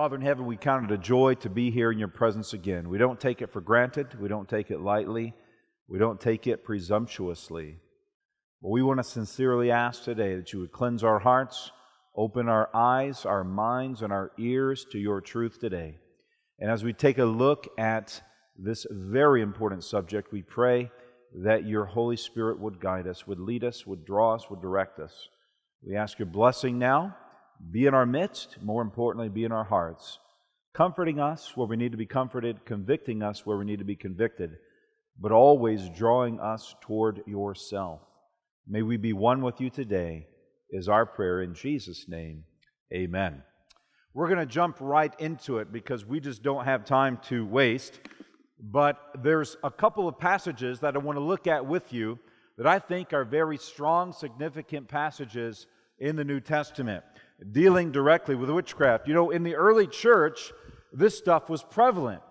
Father in heaven, we count it a joy to be here in your presence again. We don't take it for granted, we don't take it lightly, we don't take it presumptuously. But we want to sincerely ask today that you would cleanse our hearts, open our eyes, our minds, and our ears to your truth today. And as we take a look at this very important subject, we pray that your Holy Spirit would guide us, would lead us, would draw us, would direct us. We ask your blessing now be in our midst, more importantly, be in our hearts, comforting us where we need to be comforted, convicting us where we need to be convicted, but always drawing us toward yourself. May we be one with you today, is our prayer in Jesus' name. Amen. We're going to jump right into it because we just don't have time to waste. But there's a couple of passages that I want to look at with you that I think are very strong, significant passages in the New Testament dealing directly with witchcraft. You know, in the early church, this stuff was prevalent.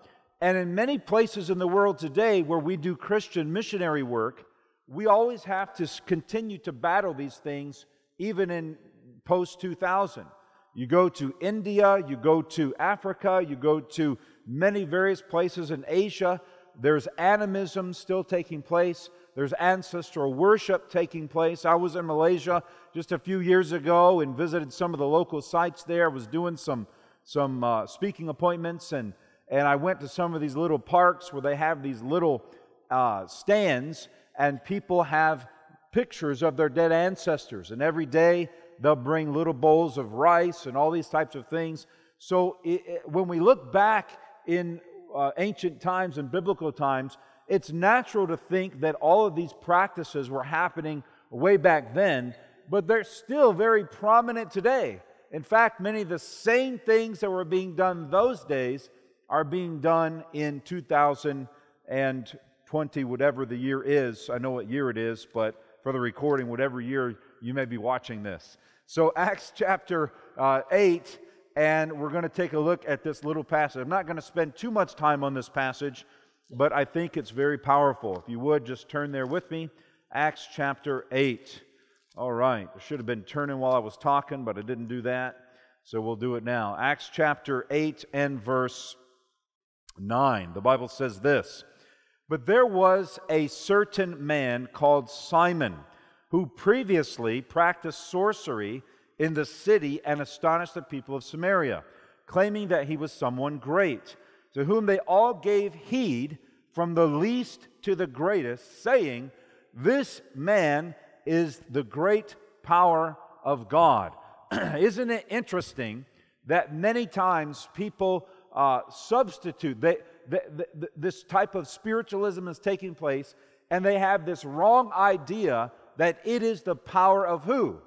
And in many places in the world today where we do Christian missionary work, we always have to continue to battle these things, even in post 2000. You go to India, you go to Africa, you go to many various places in Asia, there's animism still taking place. There's ancestral worship taking place. I was in Malaysia just a few years ago and visited some of the local sites there. I was doing some, some uh, speaking appointments, and, and I went to some of these little parks where they have these little uh, stands, and people have pictures of their dead ancestors. And every day they'll bring little bowls of rice and all these types of things. So it, it, when we look back in uh, ancient times and biblical times, it's natural to think that all of these practices were happening way back then, but they're still very prominent today. In fact, many of the same things that were being done those days are being done in 2020, whatever the year is. I know what year it is, but for the recording, whatever year you may be watching this. So, Acts chapter uh, 8 and we're going to take a look at this little passage. I'm not going to spend too much time on this passage, but I think it's very powerful. If you would just turn there with me, Acts chapter 8. All right, I should have been turning while I was talking, but I didn't do that, so we'll do it now. Acts chapter 8 and verse 9. The Bible says this But there was a certain man called Simon who previously practiced sorcery in the city and astonished the people of Samaria, claiming that he was someone great, to whom they all gave heed from the least to the greatest, saying, This man is the great power of God. Isn't it interesting that many times people uh, substitute, they, they, they, this type of spiritualism is taking place, and they have this wrong idea that it is the power of who?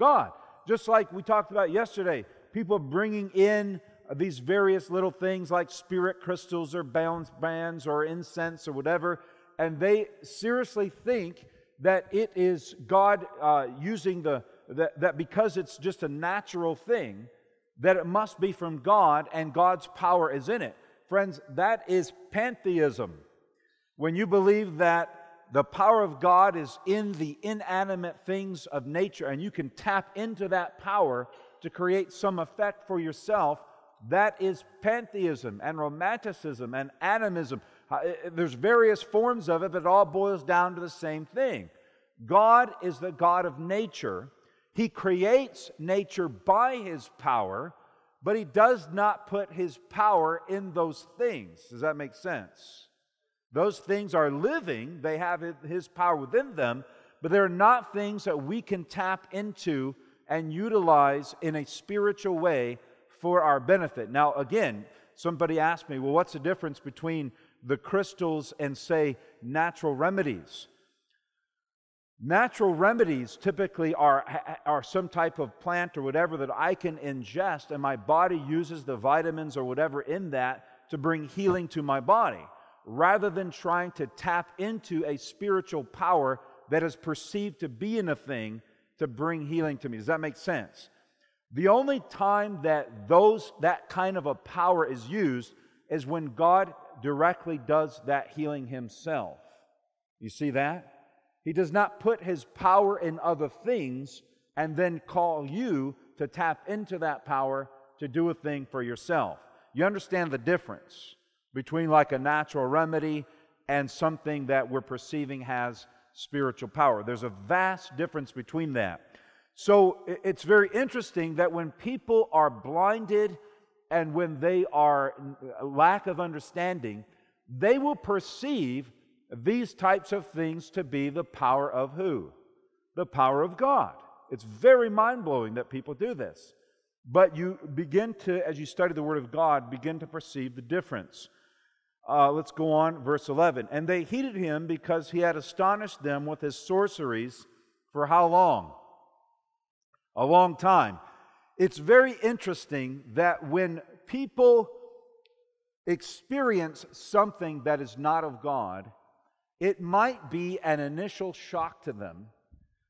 God. Just like we talked about yesterday, people bringing in these various little things like spirit crystals or balance bands or incense or whatever, and they seriously think that it is God uh, using the, that, that because it's just a natural thing, that it must be from God and God's power is in it. Friends, that is pantheism. When you believe that the power of God is in the inanimate things of nature, and you can tap into that power to create some effect for yourself. That is pantheism and romanticism and animism. Uh, there's various forms of it, but it all boils down to the same thing. God is the God of nature. He creates nature by his power, but he does not put his power in those things. Does that make sense? Those things are living, they have His power within them, but they're not things that we can tap into and utilize in a spiritual way for our benefit. Now, again, somebody asked me, well, what's the difference between the crystals and, say, natural remedies? Natural remedies typically are, are some type of plant or whatever that I can ingest, and my body uses the vitamins or whatever in that to bring healing to my body rather than trying to tap into a spiritual power that is perceived to be in a thing to bring healing to me. Does that make sense? The only time that those that kind of a power is used is when God directly does that healing himself. You see that? He does not put his power in other things and then call you to tap into that power to do a thing for yourself. You understand the difference between like a natural remedy and something that we're perceiving has spiritual power. There's a vast difference between that. So it's very interesting that when people are blinded and when they are lack of understanding, they will perceive these types of things to be the power of who? The power of God. It's very mind blowing that people do this. But you begin to, as you study the Word of God, begin to perceive the difference. Uh, let's go on, verse 11. And they heeded him because he had astonished them with his sorceries for how long? A long time. It's very interesting that when people experience something that is not of God, it might be an initial shock to them.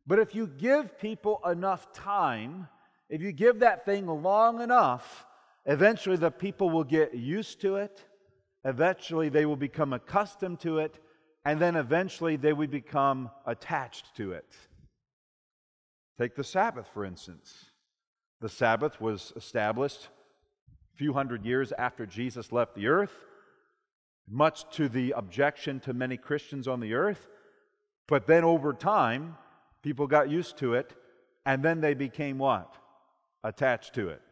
But if you give people enough time, if you give that thing long enough, eventually the people will get used to it. Eventually they will become accustomed to it. And then eventually they will become attached to it. Take the Sabbath, for instance. The Sabbath was established a few hundred years after Jesus left the earth, much to the objection to many Christians on the earth. But then over time, people got used to it, and then they became what? Attached to it.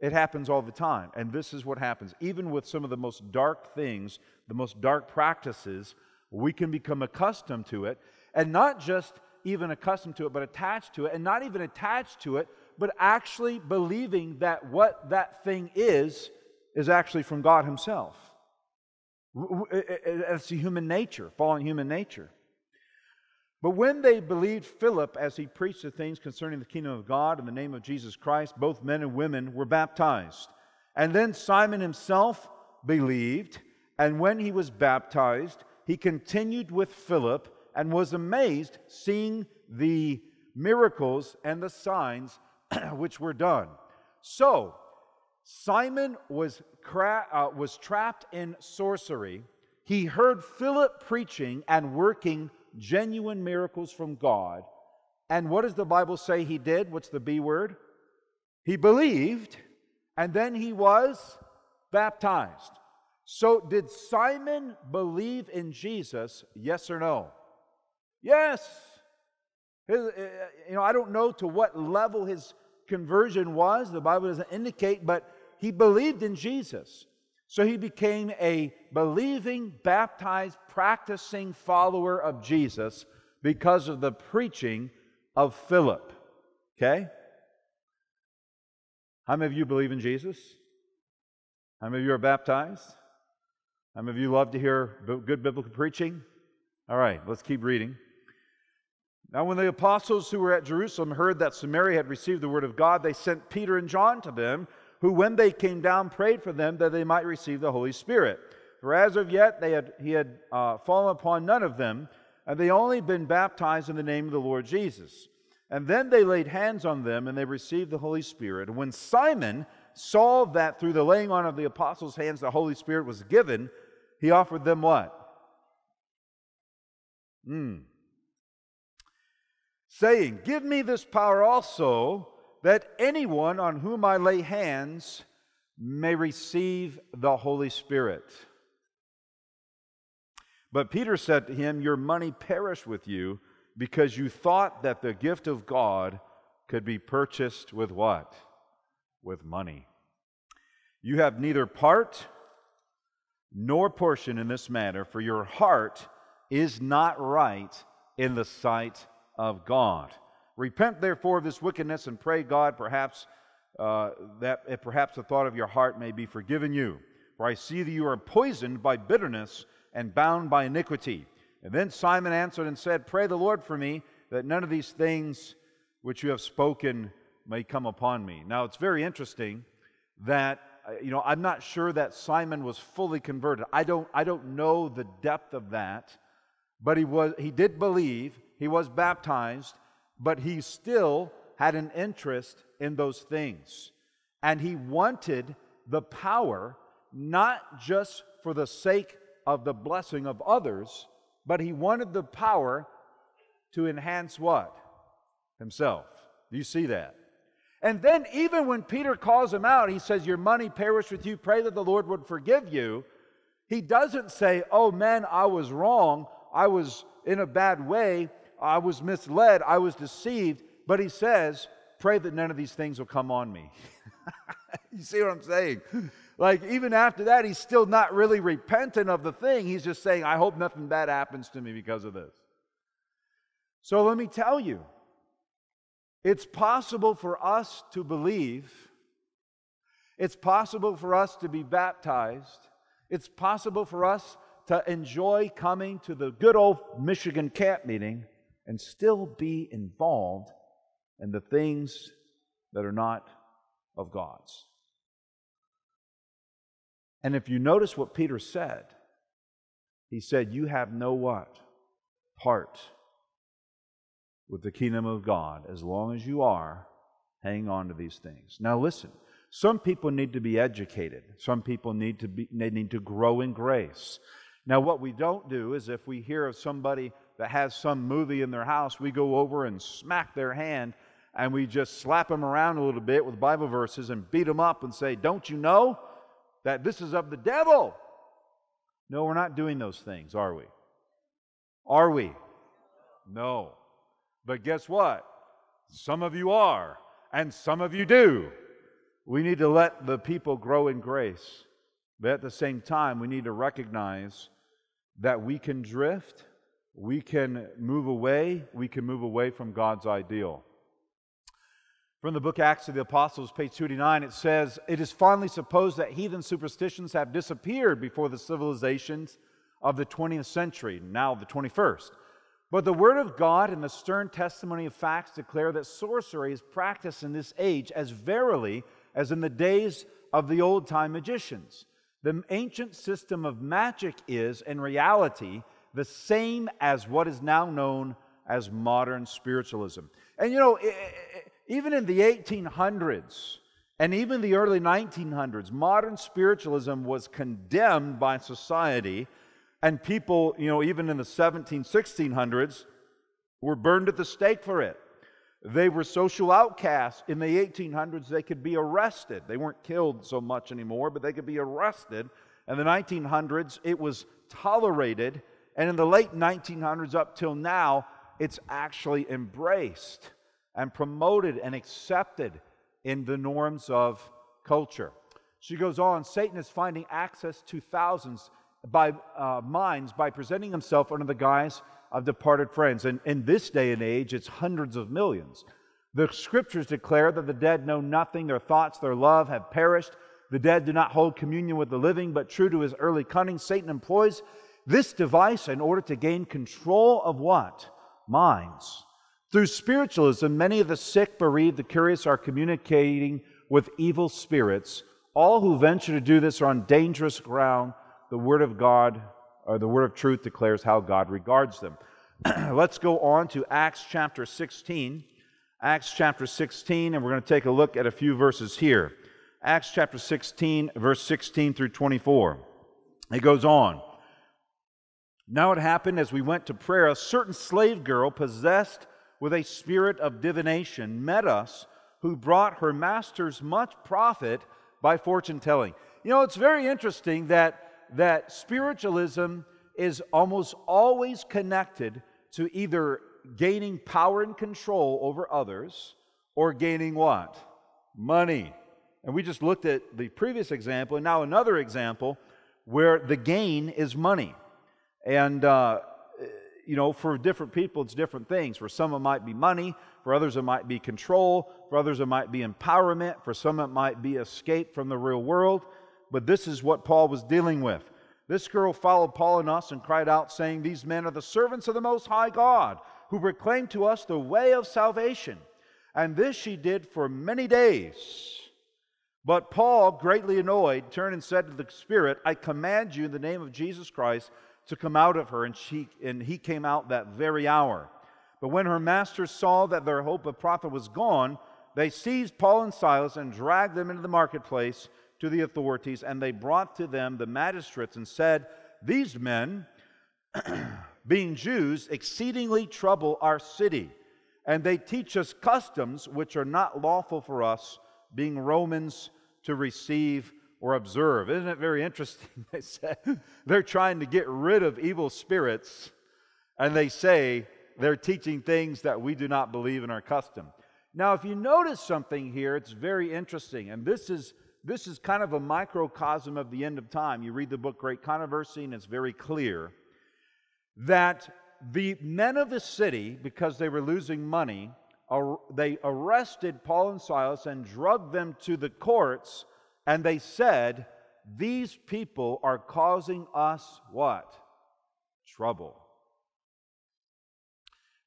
It happens all the time. And this is what happens. Even with some of the most dark things, the most dark practices, we can become accustomed to it. And not just even accustomed to it, but attached to it. And not even attached to it, but actually believing that what that thing is, is actually from God Himself. It's human nature, fallen human nature. But when they believed Philip as he preached the things concerning the kingdom of God in the name of Jesus Christ, both men and women were baptized. And then Simon himself believed, and when he was baptized, he continued with Philip and was amazed seeing the miracles and the signs which were done. So, Simon was, cra- uh, was trapped in sorcery. He heard Philip preaching and working genuine miracles from God. And what does the Bible say he did? What's the B word? He believed, and then he was baptized. So, did Simon believe in Jesus? Yes or no? Yes. His, uh, you know, I don't know to what level his conversion was. The Bible doesn't indicate, but he believed in Jesus. So he became a believing, baptized, practicing follower of Jesus because of the preaching of Philip. Okay? How many of you believe in Jesus? How many of you are baptized? How many of you love to hear good biblical preaching? All right, let's keep reading. Now, when the apostles who were at Jerusalem heard that Samaria had received the word of God, they sent Peter and John to them, who, when they came down, prayed for them that they might receive the Holy Spirit. For as of yet they had, he had uh, fallen upon none of them, and they only been baptized in the name of the Lord Jesus. And then they laid hands on them, and they received the Holy Spirit. And when Simon saw that through the laying on of the apostles' hands the Holy Spirit was given, he offered them what? Hmm saying, Give me this power also, that anyone on whom I lay hands may receive the Holy Spirit. But Peter said to him, Your money perish with you, because you thought that the gift of God could be purchased with what? With money. You have neither part nor portion in this matter, for your heart is not right in the sight of God. Repent therefore of this wickedness and pray God perhaps uh, that perhaps the thought of your heart may be forgiven you. For I see that you are poisoned by bitterness and bound by iniquity. And then Simon answered and said, Pray the Lord for me that none of these things which you have spoken may come upon me. Now it's very interesting that uh, you know I'm not sure that Simon was fully converted. I don't I don't know the depth of that, but he was he did believe he was baptized, but he still had an interest in those things. And he wanted the power not just for the sake of the blessing of others, but he wanted the power to enhance what? Himself. Do you see that? And then, even when Peter calls him out, he says, Your money perished with you. Pray that the Lord would forgive you. He doesn't say, Oh man, I was wrong. I was in a bad way. I was misled. I was deceived. But he says, Pray that none of these things will come on me. you see what I'm saying? Like, even after that, he's still not really repentant of the thing. He's just saying, I hope nothing bad happens to me because of this. So let me tell you, it's possible for us to believe, it's possible for us to be baptized, it's possible for us to enjoy coming to the good old Michigan camp meeting and still be involved in the things that are not of God's. And if you notice what Peter said, he said, You have no what? Part with the kingdom of God as long as you are hanging on to these things. Now, listen. Some people need to be educated. Some people need to be they need to grow in grace. Now, what we don't do is if we hear of somebody that has some movie in their house, we go over and smack their hand and we just slap them around a little bit with Bible verses and beat them up and say, Don't you know that this is of the devil? No, we're not doing those things, are we? Are we? No. But guess what? Some of you are, and some of you do. We need to let the people grow in grace. But at the same time, we need to recognize that we can drift, we can move away, we can move away from God's ideal. From the book Acts of the Apostles, page 289, it says, It is fondly supposed that heathen superstitions have disappeared before the civilizations of the 20th century, now the 21st. But the Word of God and the stern testimony of facts declare that sorcery is practiced in this age as verily as in the days of the old time magicians. The ancient system of magic is, in reality, the same as what is now known as modern spiritualism. And you know, even in the 1800s and even the early 1900s, modern spiritualism was condemned by society and people, you know, even in the 17, 1600s, were burned at the stake for it. They were social outcasts. In the 1800s, they could be arrested. They weren't killed so much anymore, but they could be arrested. In the 1900s, it was tolerated. And in the late 1900s up till now, it's actually embraced and promoted and accepted in the norms of culture. She goes on Satan is finding access to thousands by uh, minds by presenting himself under the guise of departed friends. And in this day and age, it's hundreds of millions. The scriptures declare that the dead know nothing, their thoughts, their love have perished. The dead do not hold communion with the living, but true to his early cunning, Satan employs this device in order to gain control of what? Minds. Through spiritualism, many of the sick, bereaved, the curious are communicating with evil spirits. All who venture to do this are on dangerous ground the Word of God, or the Word of truth, declares how God regards them. Let's go on to Acts chapter 16. Acts chapter 16, and we're going to take a look at a few verses here. Acts chapter 16, verse 16 through 24. It goes on. Now it happened as we went to prayer, a certain slave girl possessed with a spirit of divination met us, who brought her masters much profit by fortune telling. You know, it's very interesting that that spiritualism is almost always connected to either gaining power and control over others or gaining what? Money. And we just looked at the previous example, and now another example where the gain is money. And, uh, you know, for different people, it's different things. For some, it might be money. For others, it might be control. For others, it might be empowerment. For some, it might be escape from the real world. But this is what Paul was dealing with. This girl followed Paul and us and cried out, saying, These men are the servants of the Most High God, who proclaim to us the way of salvation. And this she did for many days. But Paul, greatly annoyed, turned and said to the Spirit, I command you in the name of Jesus Christ to come out of her. And, she, and he came out that very hour. But when her masters saw that their hope of profit was gone, they seized Paul and Silas and dragged them into the marketplace to the authorities, and they brought to them the magistrates and said, These men, being Jews, exceedingly trouble our city and they teach us customs which are not lawful for us, being Romans, to receive or observe. Isn't it very interesting? They say they're trying to get rid of evil spirits, and they say they're teaching things that we do not believe in our custom. Now, if you notice something here, it's very interesting, and this is this is kind of a microcosm of the end of time. You read the book Great Controversy, and it's very clear that the men of the city, because they were losing money, they arrested Paul and Silas and drugged them to the courts, and they said, These people are causing us what? Trouble.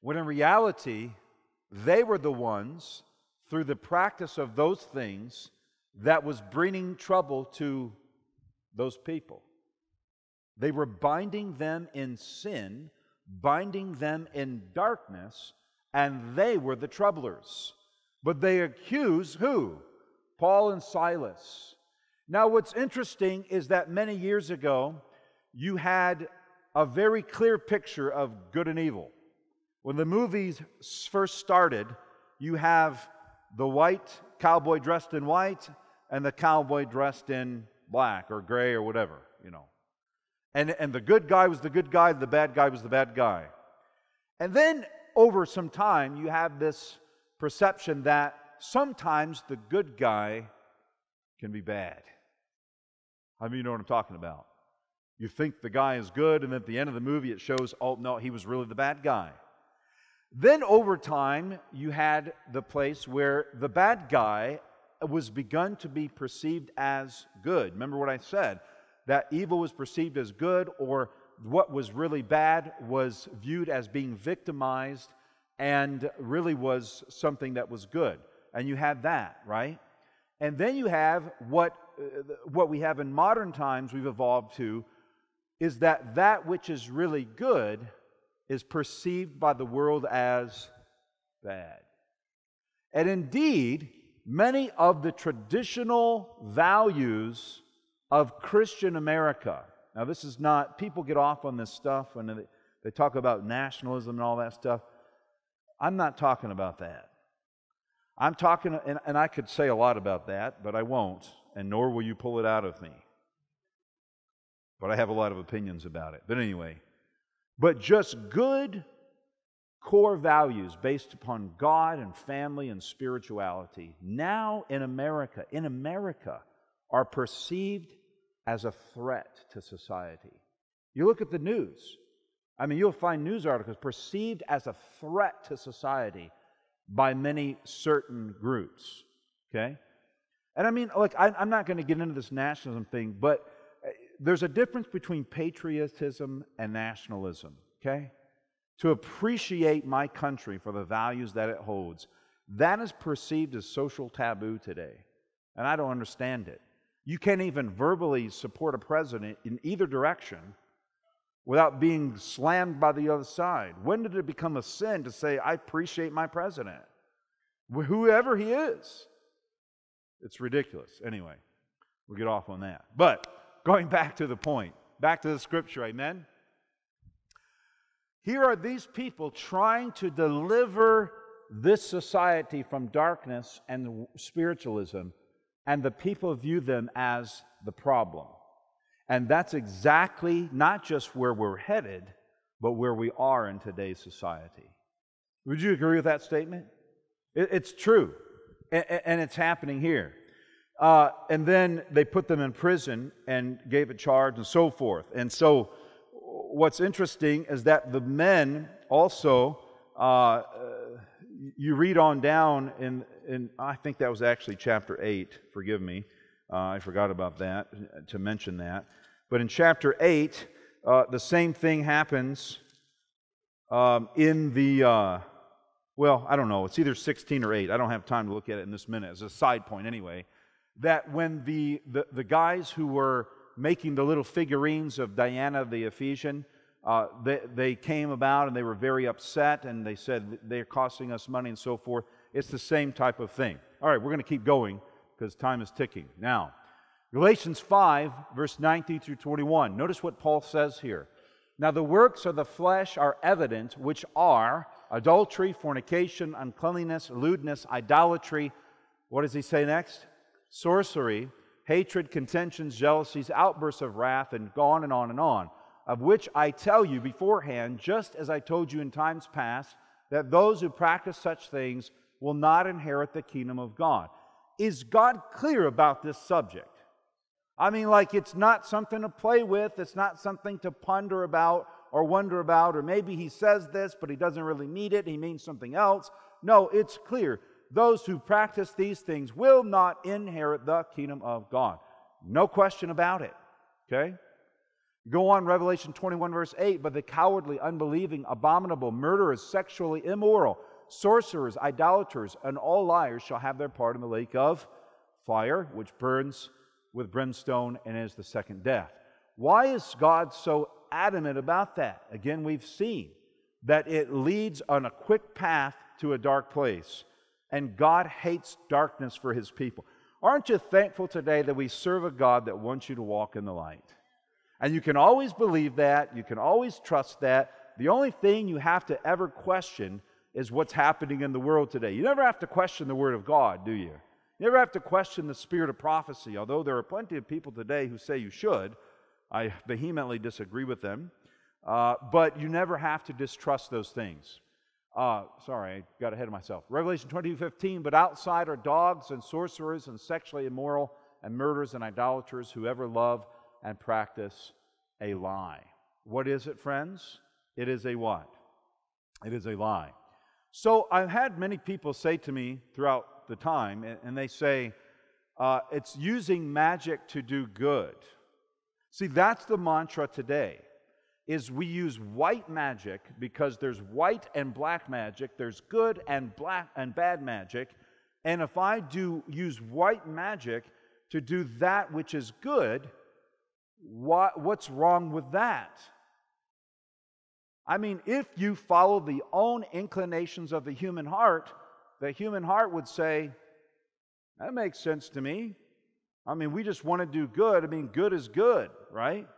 When in reality, they were the ones, through the practice of those things, that was bringing trouble to those people. They were binding them in sin, binding them in darkness, and they were the troublers. But they accuse who? Paul and Silas. Now, what's interesting is that many years ago, you had a very clear picture of good and evil. When the movies first started, you have the white cowboy dressed in white and the cowboy dressed in black or gray or whatever, you know. And, and the good guy was the good guy, the bad guy was the bad guy. And then over some time, you have this perception that sometimes the good guy can be bad. I mean, you know what I'm talking about. You think the guy is good, and at the end of the movie, it shows, oh, no, he was really the bad guy. Then over time, you had the place where the bad guy was begun to be perceived as good. Remember what I said? That evil was perceived as good, or what was really bad was viewed as being victimized and really was something that was good. And you had that, right? And then you have what, uh, what we have in modern times, we've evolved to, is that that which is really good is perceived by the world as bad. And indeed, many of the traditional values of Christian America. Now, this is not, people get off on this stuff they, they talk about nationalism and all that stuff. I'm not talking about that. I'm talking, and, and I could say a lot about that, but I won't, and nor will you pull it out of me. But I have a lot of opinions about it. But anyway, but just good core values based upon God and family and spirituality now in America, in America, are perceived as a threat to society. You look at the news. I mean, you'll find news articles perceived as a threat to society by many certain groups. Okay? And I mean, look, I, am not going to get into this nationalism thing, but uh, there's a difference between patriotism and nationalism. Okay? to appreciate my country for the values that it holds, that is perceived as social taboo today. And I don't understand it. You can't even verbally support a president in either direction without being slammed by the other side. When did it become a sin to say, I appreciate my president? Whoever he is. It's ridiculous. Anyway, we'll get off on that. But going back to the point, back to the scripture, amen? Here are these people trying to deliver this society from darkness and spiritualism, and the people view them as the problem. And that's exactly not just where we're headed, but where we are in today's society. Would you agree with that statement? It's true, and it's happening here. Uh, and then they put them in prison and gave a charge and so forth. And so what's interesting is that the men also, uh, you read on down in, in, I think that was actually chapter 8, forgive me. Uh, I forgot about that, to mention that. But in chapter 8, uh, the same thing happens um, in the, uh, well, I don't know, it's either 16 or 8. I don't have time to look at it in this minute, as a side point anyway. That when the, the, the guys who were making the little figurines of Diana the Ephesian, uh, they, they came about and they were very upset and they said they're costing us money and so forth. It's the same type of thing. All right, we're going to keep going because time is ticking. Now, Galatians 5, verse 19 through 21. Notice what Paul says here. Now, the works of the flesh are evident, which are adultery, fornication, uncleanliness, lewdness, idolatry. What does he say next? Sorcery, hatred, contentions, jealousies, outbursts of wrath, and on and on and on. Of which I tell you beforehand, just as I told you in times past, that those who practice such things will not inherit the kingdom of God. Is God clear about this subject? I mean, like it's not something to play with, it's not something to ponder about or wonder about, or maybe he says this, but he doesn't really mean it, he means something else. No, it's clear. Those who practice these things will not inherit the kingdom of God. No question about it. Okay? Go on, Revelation 21, verse 8. But the cowardly, unbelieving, abominable, murderers, sexually immoral, sorcerers, idolaters, and all liars shall have their part in the lake of fire, which burns with brimstone and is the second death. Why is God so adamant about that? Again, we've seen that it leads on a quick path to a dark place, and God hates darkness for his people. Aren't you thankful today that we serve a God that wants you to walk in the light? And you can always believe that, you can always trust that. The only thing you have to ever question is what's happening in the world today. You never have to question the Word of God, do you? You never have to question the spirit of prophecy, although there are plenty of people today who say you should. I vehemently disagree with them. Uh, but you never have to distrust those things. Uh, sorry, I got ahead of myself. Revelation 22 15, but outside are dogs and sorcerers and sexually immoral and murderers and idolaters, whoever love and practice a lie. What is it, friends? It is a what? It is a lie. So I've had many people say to me throughout the time, and they say, uh, it's using magic to do good. See, that's the mantra today. Is we use white magic because there's white and black magic, there's good and black and bad magic. And if I do use white magic to do that which is good, what, what's wrong with that? I mean, if you follow the own inclinations of the human heart, the human heart would say, That makes sense to me. I mean, we just want to do good. I mean, good is good, right?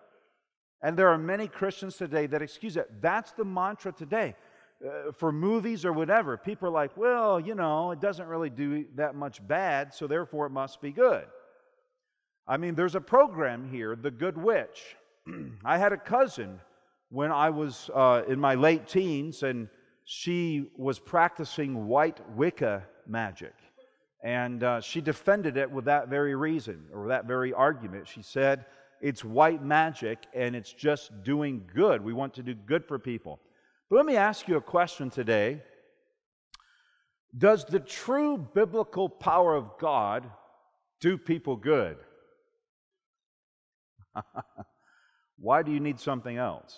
And there are many Christians today that excuse it. That's the mantra today. Uh, for movies or whatever, people are like, well, you know, it doesn't really do that much bad, so therefore it must be good. I mean, there's a program here, The Good Witch. I had a cousin when I was uh, in my late teens, and she was practicing white Wicca magic. And uh, she defended it with that very reason, or that very argument. She said, it's white magic and it's just doing good. We want to do good for people. But let me ask you a question today Does the true biblical power of God do people good? Why do you need something else?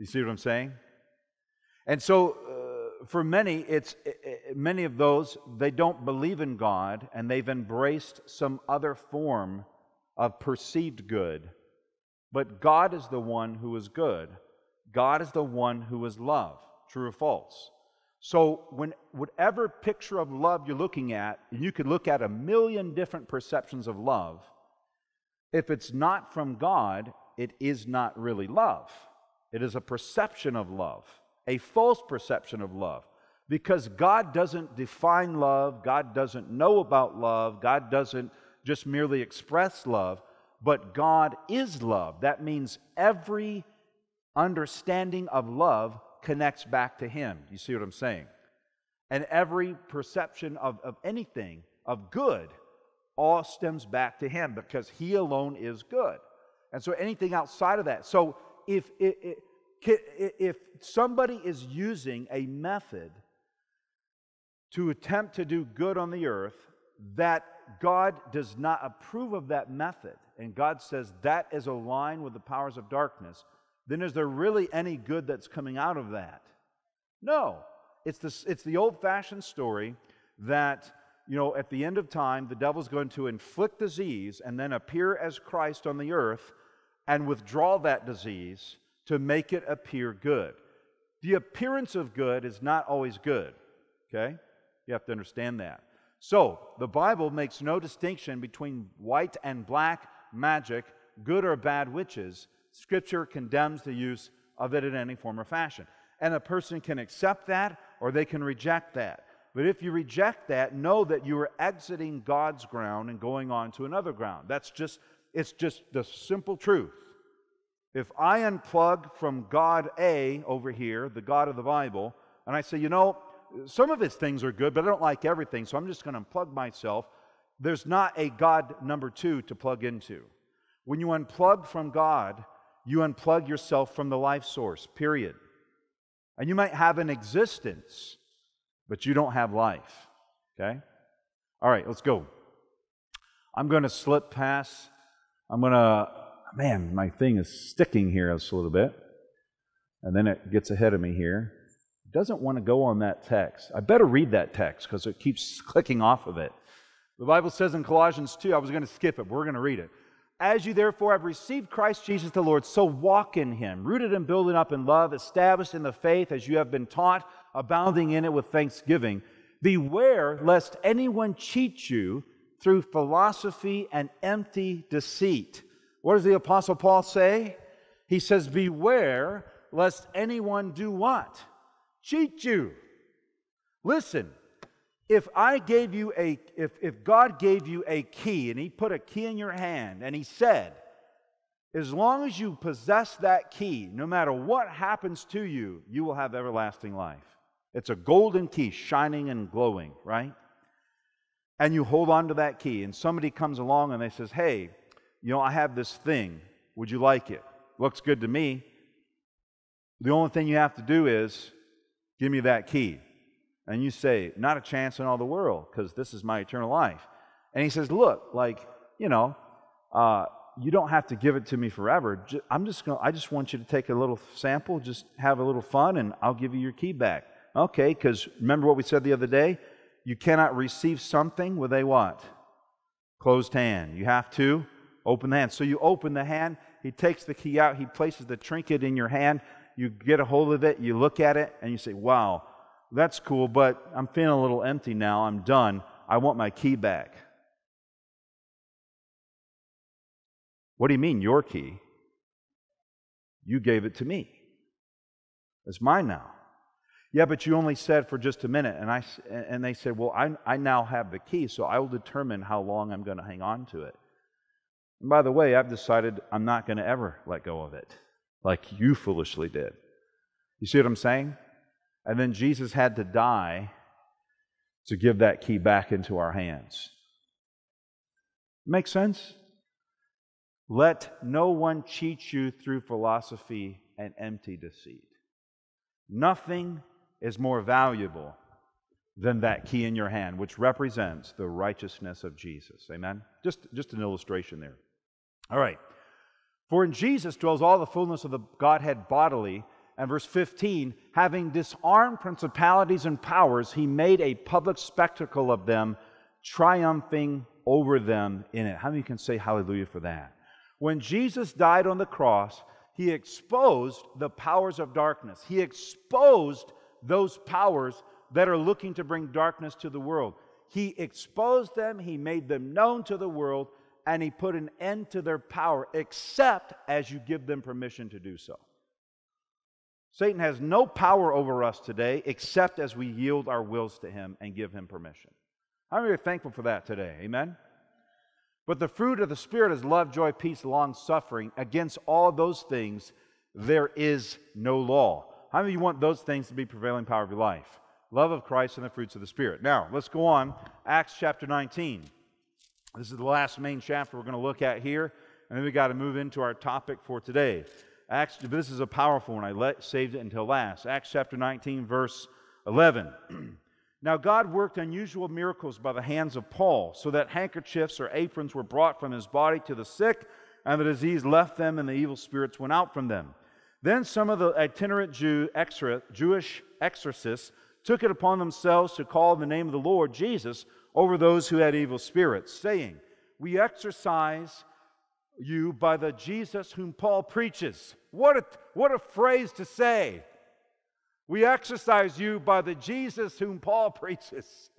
You see what I'm saying? And so, uh, for many, it's uh, many of those they don't believe in God, and they've embraced some other form of perceived good. But God is the one who is good. God is the one who is love. True or false? So, when whatever picture of love you're looking at, and you could look at a million different perceptions of love, if it's not from God, it is not really love. It is a perception of love, a false perception of love. Because God doesn't define love, God doesn't know about love, God doesn't just merely express love, but God is love. That means every understanding of love connects back to Him. You see what I'm saying? And every perception of, of anything, of good, all stems back to Him because He alone is good. And so anything outside of that. So if, if, if somebody is using a method to attempt to do good on the earth that God does not approve of that method, and God says that is aligned with the powers of darkness, then is there really any good that's coming out of that? No. It's the, it's the old fashioned story that you know, at the end of time, the devil's going to inflict disease and then appear as Christ on the earth and withdraw that disease to make it appear good. The appearance of good is not always good, okay? You have to understand that. So, the Bible makes no distinction between white and black magic, good or bad witches. Scripture condemns the use of it in any form or fashion. and a person can accept that or they can reject that. But if you reject that, know that you are exiting God's ground and going on to another ground. That's just, it's just the simple truth. If I unplug from God A over here, the God of the Bible, and I say, you know, some of his things are good, but I don't like everything, so I'm just going to unplug myself, there's not a God number two to plug into. When you unplug from God, you unplug yourself from the life source, period. And you might have an existence, but you don't have life. Okay? All right, let's go. I'm going to slip past. I'm going to, man, my thing is sticking here just a little bit. And then it gets ahead of me here. It doesn't want to go on that text. I better read that text because it keeps clicking off of it. The Bible says in Colossians 2, I was going to skip it, but we're going to read it. As you therefore have received Christ Jesus the Lord, so walk in him, rooted and building up in love, established in the faith as you have been taught, abounding in it with thanksgiving. Beware lest anyone cheat you through philosophy and empty deceit. What does the Apostle Paul say? He says, Beware lest anyone do what? Cheat you. Listen, if I gave you a, if, if God gave you a key and He put a key in your hand and He said, as long as you possess that key, no matter what happens to you, you will have everlasting life. It's a golden key shining and glowing, right? And you hold on to that key, and somebody comes along and they says, Hey, you know, I have this thing. Would you like it? Looks good to me. The only thing you have to do is give me that key and you say, Not a chance in all the world, because this is my eternal life. And he says, Look, like, you know, uh, you don't have to give it to me forever. I'm just going I just want you to take a little sample, just have a little fun, and I'll give you your key back. Okay, because remember what we said the other day? You cannot receive something with a what? Closed hand. You have to open the hand. So you open the hand, he takes the key out, he places the trinket in your hand, you get a hold of it, you look at it, and you say, Wow, that's cool, but I'm feeling a little empty now. I'm done. I want my key back. What do you mean, your key? You gave it to me. It's mine now. Yeah, but you only said for just a minute. And, I, and they said, Well, I, I now have the key, so I will determine how long I'm going to hang on to it. And by the way, I've decided I'm not going to ever let go of it, like you foolishly did. You see what I'm saying? And then Jesus had to die to give that key back into our hands. Make sense? Let no one cheat you through philosophy and empty deceit. Nothing is more valuable than that key in your hand, which represents the righteousness of Jesus. Amen? Just, just an illustration there. All right. For in Jesus dwells all the fullness of the Godhead bodily and verse 15, having disarmed principalities and powers, he made a public spectacle of them, triumphing over them in it. How many can say hallelujah for that? When Jesus died on the cross, he exposed the powers of darkness. He exposed those powers that are looking to bring darkness to the world. He exposed them, he made them known to the world, and he put an end to their power, except as you give them permission to do so. Satan has no power over us today except as we yield our wills to him and give him permission. I'm very thankful for that today. Amen. But the fruit of the Spirit is love, joy, peace, long suffering. Against all those things, there is no law. How many of you want those things to be prevailing power of your life? Love of Christ and the fruits of the Spirit. Now, let's go on. Acts chapter 19. This is the last main chapter we're going to look at here. And then we got to move into our topic for today. Acts, this is a powerful one. I let, saved it until last. Acts chapter 19, verse 11. now, God worked unusual miracles by the hands of Paul, so that handkerchiefs or aprons were brought from his body to the sick, and the disease left them, and the evil spirits went out from them. Then some of the itinerant Jew, Jewish exorcists took it upon themselves to call the name of the Lord Jesus over those who had evil spirits, saying, We exorcise you by the Jesus whom Paul preaches. What a, what a phrase to say. We exercise you by the Jesus whom Paul preaches.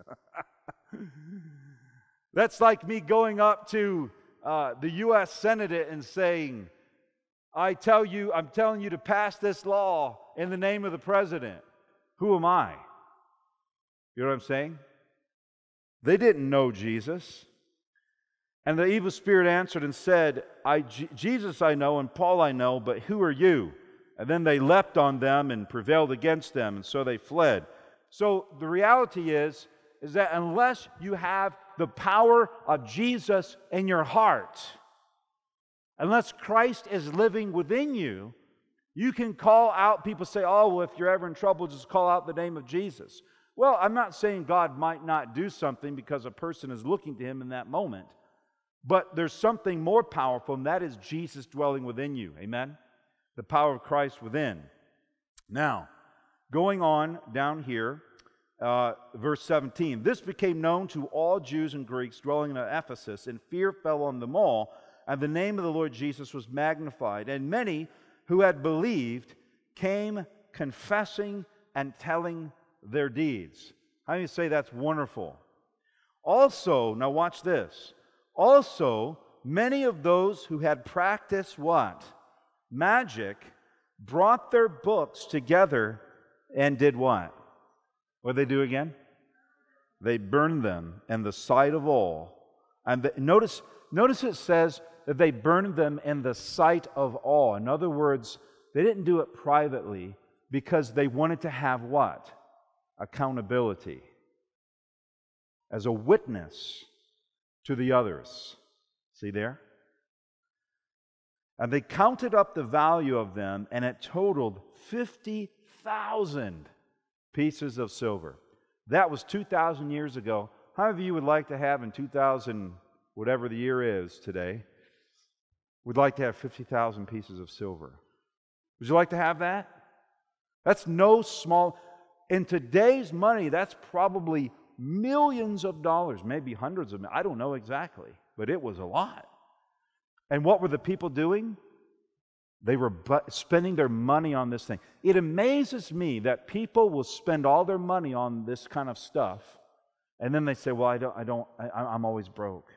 That's like me going up to uh, the U.S. Senate and saying, I tell you, I'm telling you to pass this law in the name of the president. Who am I? You know what I'm saying? They didn't know Jesus. And the evil spirit answered and said, I, Jesus I know, and Paul I know, but who are you? And then they leapt on them and prevailed against them, and so they fled. So the reality is, is that unless you have the power of Jesus in your heart, unless Christ is living within you, you can call out, people say, oh, well, if you're ever in trouble, just call out the name of Jesus. Well, I'm not saying God might not do something because a person is looking to him in that moment. But there's something more powerful, and that is Jesus dwelling within you. Amen? The power of Christ within. Now, going on down here, uh, verse 17 this became known to all Jews and Greeks dwelling in Ephesus, and fear fell on them all, and the name of the Lord Jesus was magnified. And many who had believed came confessing and telling their deeds. How do you say that's wonderful? Also, now watch this. Also, many of those who had practiced what? Magic brought their books together and did what? What did they do again? They burned them in the sight of all. And the, notice, notice it says that they burned them in the sight of all. In other words, they didn't do it privately because they wanted to have what? Accountability. As a witness to the others. See there? And they counted up the value of them, and it totaled 50,000 pieces of silver. That was 2,000 years ago. How many of you would like to have in 2000, whatever the year is today, would like to have 50,000 pieces of silver? Would you like to have that? That's no small. In today's money, that's probably millions of dollars, maybe hundreds of, I don't know exactly, but it was a lot. And what were the people doing? They were spending their money on this thing. It amazes me that people will spend all their money on this kind of stuff, and then they say, "Well, I don't, I don't, I, am always broke.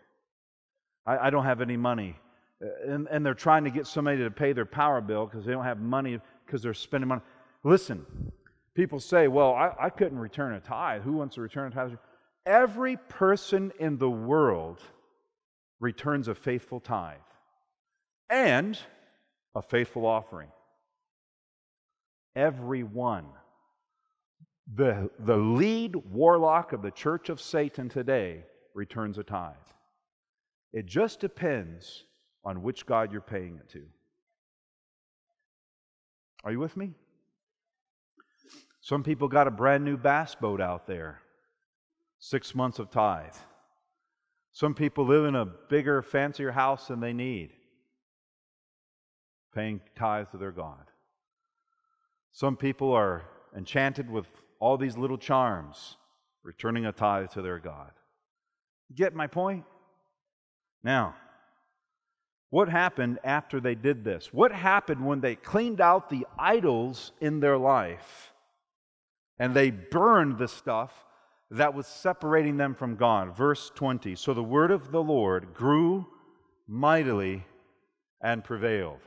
I, I, don't have any money," Uh, and, and they're trying to get somebody to pay their power bill because they don't have money because they're spending money. Listen, People say, well, I, I couldn't return a tithe. Who wants to return a tithe? Every person in the world returns a faithful tithe and a faithful offering. Everyone. The, the lead warlock of the church of Satan today returns a tithe. It just depends on which God you're paying it to. Are you with me? Some people got a brand new bass boat out there, six months of tithe. Some people live in a bigger, fancier house than they need, paying tithe to their God. Some people are enchanted with all these little charms, returning a tithe to their God. Get my point? Now, what happened after they did this? What happened when they cleaned out the idols in their life? and they burned the stuff that was separating them from God. Verse 20 So the word of the Lord grew mightily and prevailed.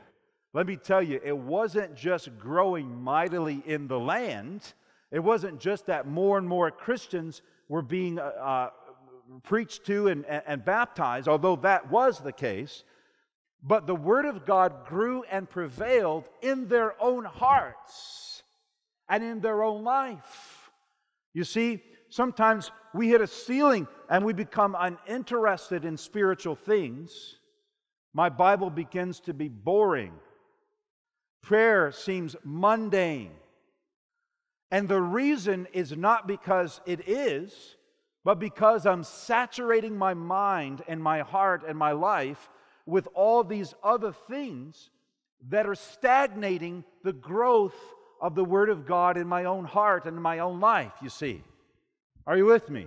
Let me tell you, it wasn't just growing mightily in the land, it wasn't just that more and more Christians were being uh, uh preached to and, and, and baptized, although that was the case. But the word of God grew and prevailed in their own hearts and in their own life. You see, sometimes we hit a ceiling and we become uninterested in spiritual things. My Bible begins to be boring. Prayer seems mundane. And the reason is not because it is, but because I'm saturating my mind and my heart and my life with all these other things that are stagnating the growth of the Word of God in my own heart and in my own life, you see. Are you with me?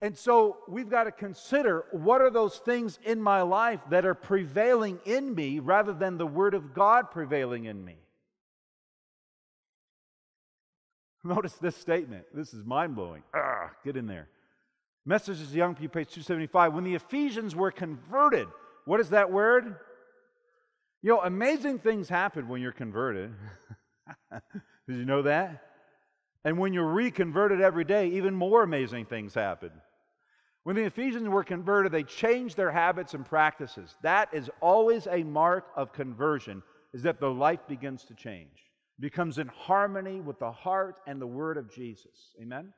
And so we've got to consider what are those things in my life that are prevailing in me rather than the Word of God prevailing in me. Notice this statement. This is mind blowing. Ah, get in there. Messages to Young People, page 275. When the Ephesians were converted, what is that word? You know, amazing things happen when you're converted. Did you know that? And when you're reconverted every day, even more amazing things happen. When the Ephesians were converted, they changed their habits and practices. That is always a mark of conversion, is that the life begins to change, becomes in harmony with the heart and the word of Jesus. Amen?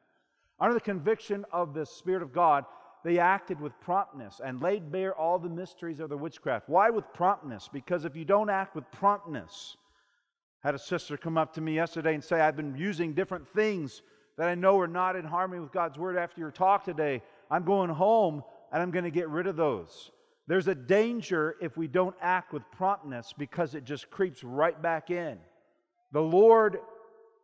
Under the conviction of the Spirit of God, they acted with promptness and laid bare all the mysteries of the witchcraft. Why with promptness? Because if you don't act with promptness, I had a sister come up to me yesterday and say, I've been using different things that I know are not in harmony with God's word after your talk today. I'm going home and I'm going to get rid of those. There's a danger if we don't act with promptness because it just creeps right back in. The Lord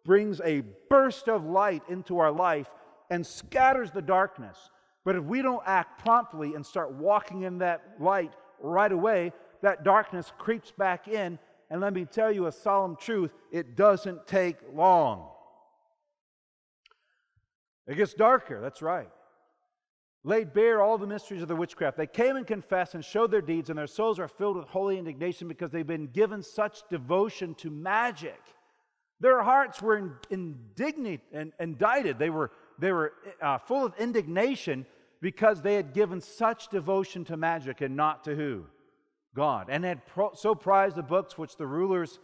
brings a burst of light into our life and scatters the darkness. But if we don't act promptly and start walking in that light right away, that darkness creeps back in. And let me tell you a solemn truth it doesn't take long. It gets darker, that's right. Laid bare all the mysteries of the witchcraft. They came and confessed and showed their deeds, and their souls are filled with holy indignation because they've been given such devotion to magic. Their hearts were indignant and indicted. They were they were uh, full of indignation because they had given such devotion to magic and not to who? God. And had pro- so prized the books which the rulers,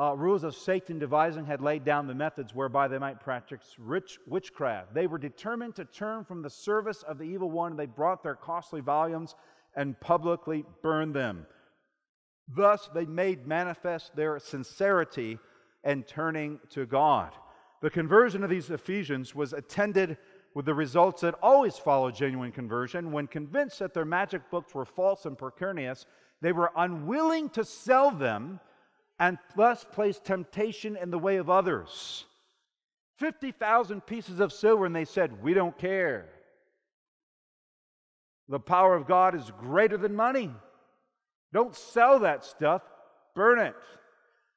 uh, rulers of Satan devising had laid down the methods whereby they might practice rich witchcraft. They were determined to turn from the service of the evil one. And they brought their costly volumes and publicly burned them. Thus, they made manifest their sincerity and turning to God. The conversion of these Ephesians was attended with the results that always follow genuine conversion. When convinced that their magic books were false and precarious, they were unwilling to sell them and thus placed temptation in the way of others. 50,000 pieces of silver, and they said, We don't care. The power of God is greater than money. Don't sell that stuff, burn it.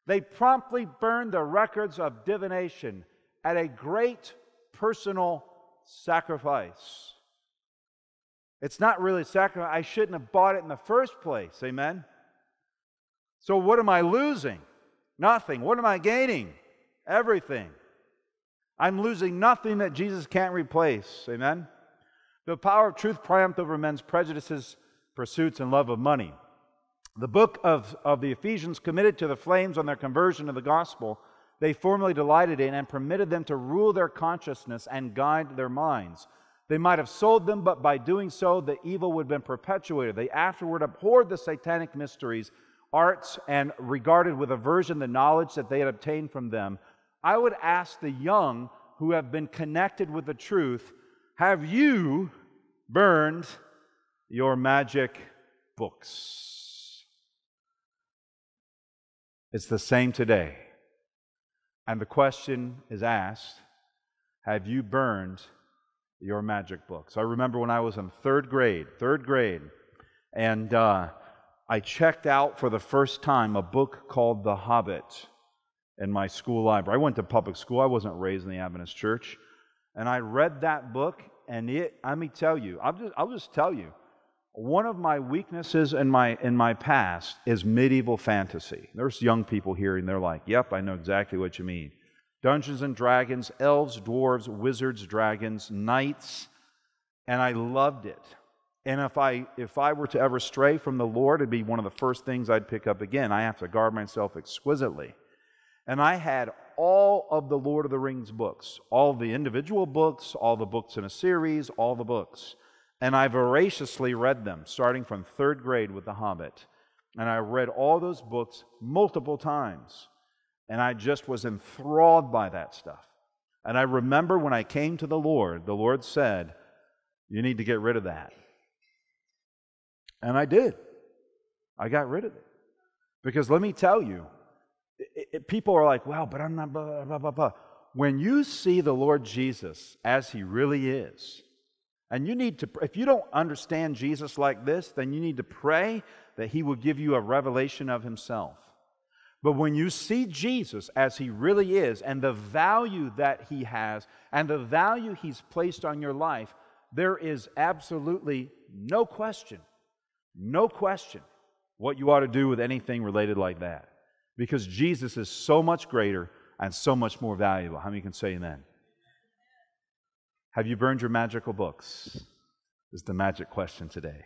They promptly burned the records of divination at a great personal sacrifice. It's not really sacrifice. I shouldn't have bought it in the first place. Amen. So, what am I losing? Nothing. What am I gaining? Everything. I'm losing nothing that Jesus can't replace. Amen. The power of truth triumphed over men's prejudices, pursuits, and love of money. The book of, of the Ephesians committed to the flames on their conversion to the gospel they formerly delighted in and permitted them to rule their consciousness and guide their minds. They might have sold them, but by doing so, the evil would have been perpetuated. They afterward abhorred the satanic mysteries, arts, and regarded with aversion the knowledge that they had obtained from them. I would ask the young who have been connected with the truth have you burned your magic books? It's the same today. And the question is asked Have you burned your magic books? I remember when I was in third grade, third grade, and uh, I checked out for the first time a book called The Hobbit in my school library. I went to public school, I wasn't raised in the Adventist church. And I read that book, and it, let me tell you, I'll just, I'll just tell you, one of my weaknesses in my in my past is medieval fantasy. There's young people here and they're like, "Yep, I know exactly what you mean." Dungeons and Dragons, elves, dwarves, wizards, dragons, knights, and I loved it. And if I if I were to ever stray from the Lord, it'd be one of the first things I'd pick up again. I have to guard myself exquisitely. And I had all of the Lord of the Rings books, all the individual books, all the books in a series, all the books. And I voraciously read them, starting from third grade with The Hobbit. And I read all those books multiple times. And I just was enthralled by that stuff. And I remember when I came to the Lord, the Lord said, You need to get rid of that. And I did. I got rid of it. Because let me tell you, it, it, people are like, well, but I'm not, blah, blah, blah, blah. When you see the Lord Jesus as he really is, and you need to, if you don't understand Jesus like this, then you need to pray that He will give you a revelation of Himself. But when you see Jesus as He really is and the value that He has and the value He's placed on your life, there is absolutely no question, no question what you ought to do with anything related like that. Because Jesus is so much greater and so much more valuable. How many can say amen? Have you burned your magical books? Is the magic question today.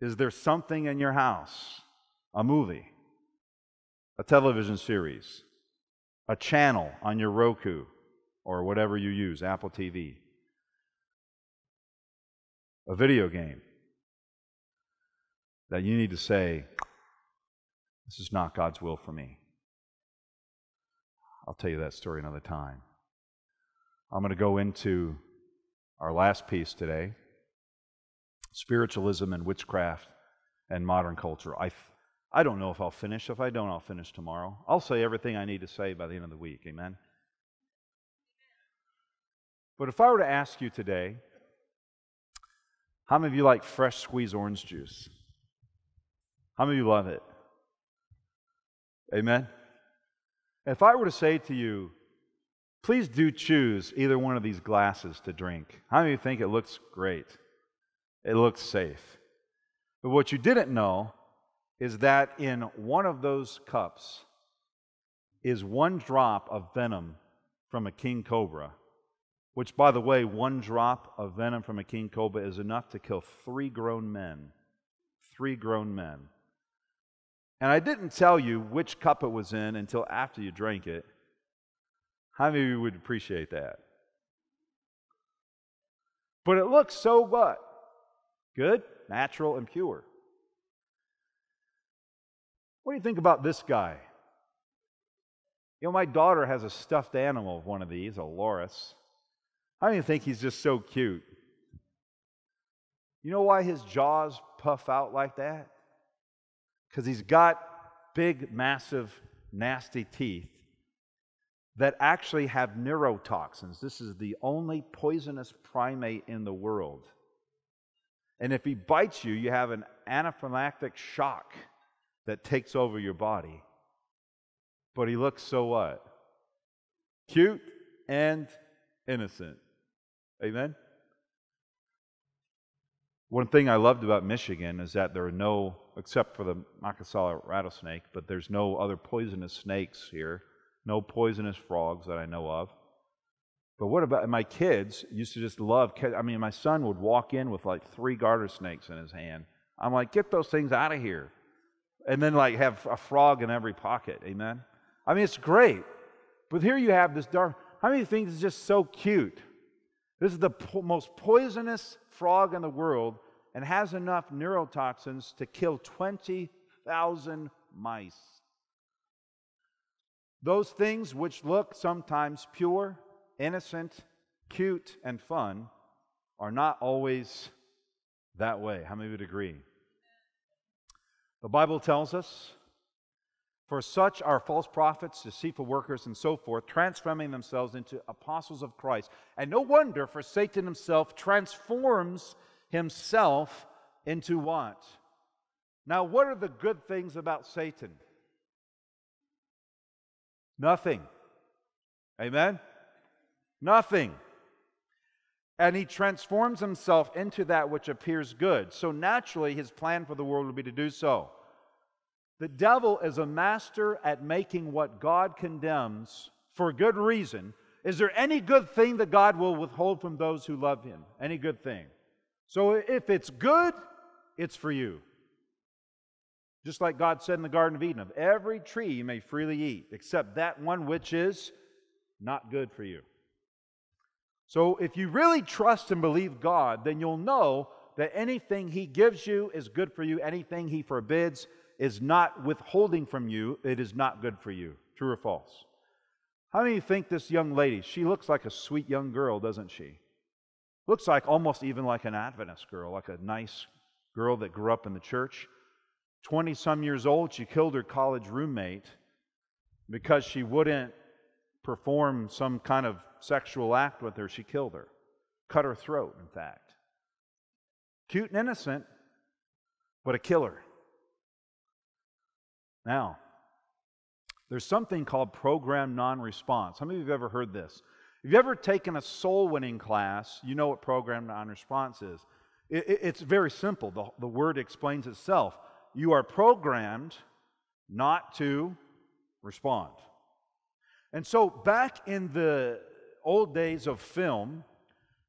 Is there something in your house, a movie, a television series, a channel on your Roku or whatever you use, Apple TV, a video game that you need to say, This is not God's will for me? I'll tell you that story another time. I'm going to go into our last piece today spiritualism and witchcraft and modern culture. I, I don't know if I'll finish. If I don't, I'll finish tomorrow. I'll say everything I need to say by the end of the week. Amen? But if I were to ask you today, how many of you like fresh squeezed orange juice? How many of you love it? Amen? If I were to say to you, please do choose either one of these glasses to drink, how many of you think it looks great? It looks safe. But what you didn't know is that in one of those cups is one drop of venom from a king cobra, which, by the way, one drop of venom from a king cobra is enough to kill three grown men. Three grown men. And I didn't tell you which cup it was in until after you drank it. How many of you would appreciate that? But it looks so what? Good, natural, and pure. What do you think about this guy? You know, my daughter has a stuffed animal of one of these, a loris. Do you think he's just so cute? You know why his jaws puff out like that? Because he's got big, massive, nasty teeth that actually have neurotoxins. This is the only poisonous primate in the world. And if he bites you, you have an anaphylactic shock that takes over your body. But he looks so what? Cute and innocent. Amen? One thing I loved about Michigan is that there are no, except for the Massasauga rattlesnake, but there's no other poisonous snakes here, no poisonous frogs that I know of. But what about my kids used to just love, I mean, my son would walk in with like three garter snakes in his hand. I'm like, get those things out of here. And then like have a frog in every pocket. Amen? I mean, it's great. But here you have this dark, how many things is just so cute? This is the po- most poisonous frog in the world and has enough neurotoxins to kill 20,000 mice. Those things which look sometimes pure, innocent, cute, and fun are not always that way. How many would agree? The Bible tells us for such are false prophets, deceitful workers, and so forth, transforming themselves into apostles of Christ. And no wonder, for Satan himself transforms himself into what? Now, what are the good things about Satan? Nothing. Amen? Nothing. And he transforms himself into that which appears good. So naturally, his plan for the world would be to do so. The devil is a master at making what God condemns for good reason. Is there any good thing that God will withhold from those who love him? Any good thing? So if it's good, it's for you. Just like God said in the Garden of Eden, of every tree you may freely eat, except that one which is not good for you. So if you really trust and believe God, then you'll know that anything He gives you is good for you, anything He forbids is not withholding from you, it is not good for you. True or false? How many think this young lady, she looks like a sweet young girl, doesn't she? Looks like almost even like an Adventist girl, like a nice girl that grew up in the church. 20 some years old, she killed her college roommate because she wouldn't perform some kind of sexual act with her. She killed her, cut her throat, in fact. Cute and innocent, but a killer. Now, there's something called program non response. How many of you have ever heard this? If you've ever taken a soul winning class, you know what program non response is. It, it, it's very simple. The, the word explains itself. You are programmed not to respond. And so, back in the old days of film,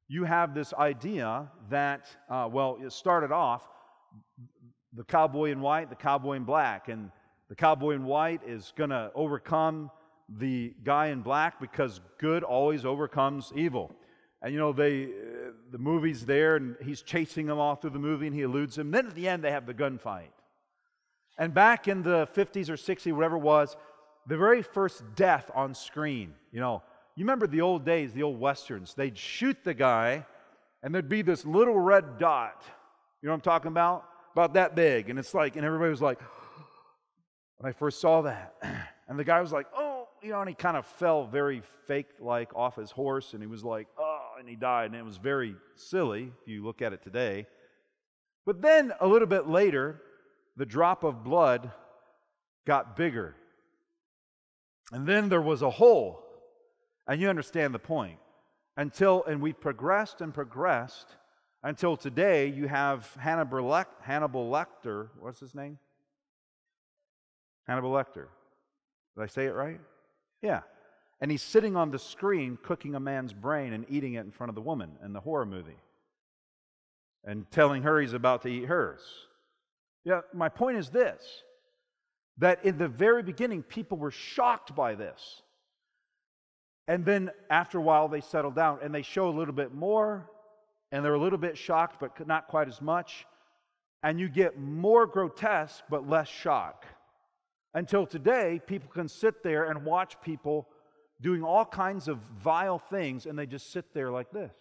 you have this idea that, uh, well, it started off the cowboy in white, the cowboy in black, and the cowboy in white is going to overcome the guy in black because good always overcomes evil. And you know, they, uh, the movie's there, and he's chasing them all through the movie, and he eludes him. Then at the end, they have the gunfight. And back in the 50s or 60s, whatever it was, the very first death on screen, you know, you remember the old days, the old westerns, they'd shoot the guy, and there'd be this little red dot. You know what I'm talking about? About that big. And it's like, and everybody was like, when I first saw that. And the guy was like, oh, you know, and he kind of fell very fake like off his horse, and he was like, oh, and he died. And it was very silly if you look at it today. But then a little bit later, the drop of blood got bigger. And then there was a hole. And you understand the point. Until, and we progressed and progressed until today, you have Hannibal, Lecter. What's his name? Hannibal Lecter. Did I say it right? Yeah. And he's sitting on the screen cooking a man's brain and eating it in front of the woman in the horror movie and telling her he's about to eat hers. Yeah, my point is this that in the very beginning, people were shocked by this. And then after a while, they settle down and they show a little bit more, and they're a little bit shocked, but not quite as much. And you get more grotesque, but less shock. Until today, people can sit there and watch people doing all kinds of vile things, and they just sit there like this.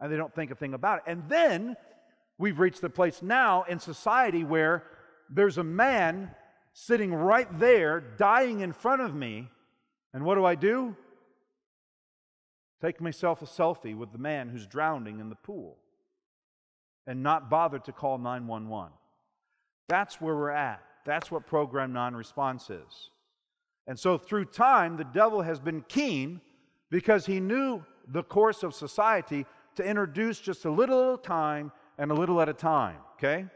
And they don't think a thing about it. And then we've reached the place now in society where there's a man sitting right there, dying in front of me. And what do I do? Take myself a selfie with the man who's drowning in the pool and not bother to call 911. That's where we're at. That's what program non response is. And so, through time, the devil has been keen because he knew the course of society to introduce just a little time and a little at a time. Okay?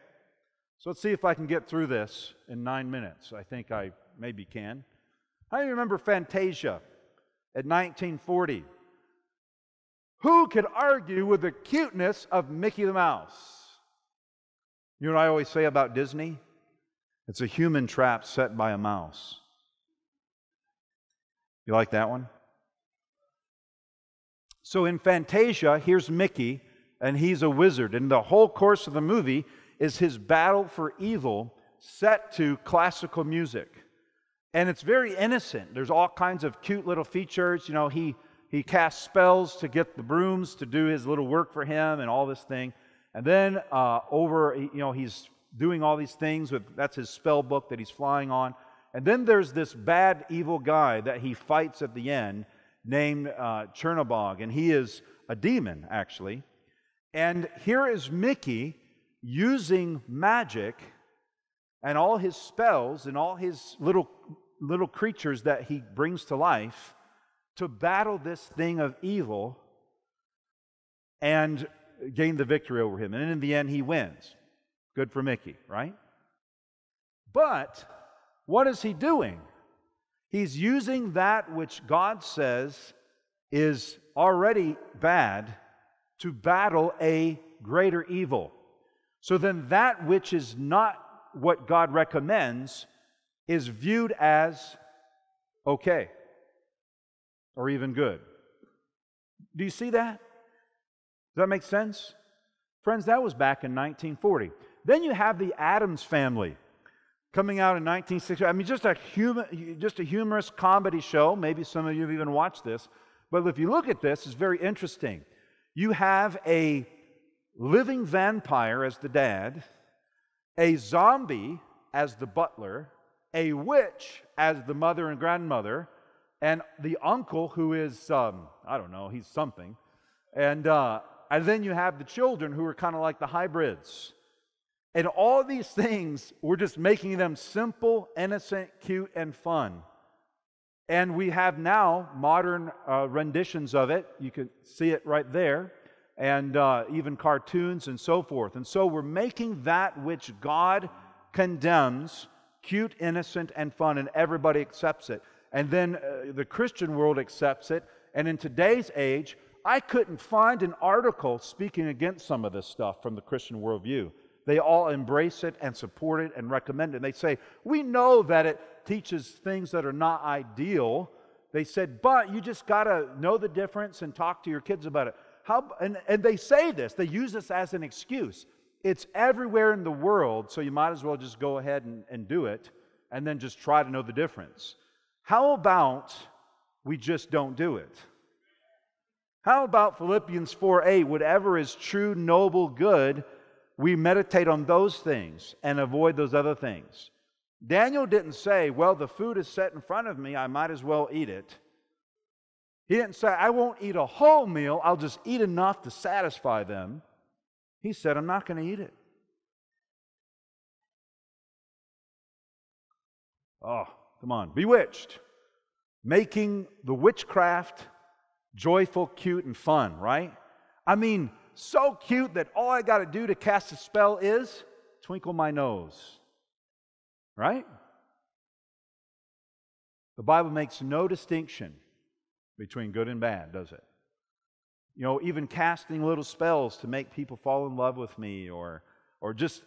So, let's see if I can get through this in nine minutes. I think I maybe can. You remember Fantasia at 1940? Who could argue with the cuteness of Mickey the Mouse? You know what I always say about Disney? It's a human trap set by a mouse. You like that one? So in Fantasia, here's Mickey, and he's a wizard. And the whole course of the movie is his battle for evil set to classical music. And it's very innocent. There's all kinds of cute little features. You know, he, he casts spells to get the brooms to do his little work for him and all this thing. And then uh, over, you know, he's doing all these things with that's his spell book that he's flying on. And then there's this bad, evil guy that he fights at the end named uh, Chernabog, and he is a demon, actually. And here is Mickey using magic and all his spells and all his little, little creatures that he brings to life to battle this thing of evil and gain the victory over him. And in the end, he wins. Good for Mickey, right? But what is he doing? He's using that which God says is already bad to battle a greater evil. So then, that which is not what God recommends is viewed as okay or even good. Do you see that? Does that make sense? Friends, that was back in 1940. Then you have the Addams family coming out in 1960. I mean, just a, human, just a humorous comedy show. Maybe some of you have even watched this. But if you look at this, it's very interesting. You have a living vampire as the dad, a zombie as the butler, a witch as the mother and grandmother, and the uncle who is, um, I don't know, he's something. And, uh, and then you have the children who are kind of like the hybrids. And all these things, we're just making them simple, innocent, cute, and fun. And we have now modern uh, renditions of it. You can see it right there. and uh, even cartoons and so forth. And so we're making that which God condemns cute, innocent, and fun, and everybody accepts it. And then uh, the Christian world accepts it. And in today's age, I couldn't find an article speaking against some of this stuff from the Christian worldview. They all embrace it and support it and recommend it. And they say, We know that it teaches things that are not ideal. They said, But you just got to know the difference and talk to your kids about it. How, and, and they say this, they use this as an excuse. It's everywhere in the world, so you might as well just go ahead and, and do it and then just try to know the difference. How about we just don't do it? How about Philippians 4 8? Whatever is true, noble, good, we meditate on those things and avoid those other things. Daniel didn't say, Well, the food is set in front of me, I might as well eat it. He didn't say, I won't eat a whole meal, I'll just eat enough to satisfy them. He said, I'm not going to eat it. Oh, come on. Bewitched. Making the witchcraft joyful, cute, and fun, right? I mean, so cute that all I got to do to cast a spell is twinkle my nose, right? The Bible makes no distinction between good and bad, does it? You know, even casting little spells to make people fall in love with me or, or just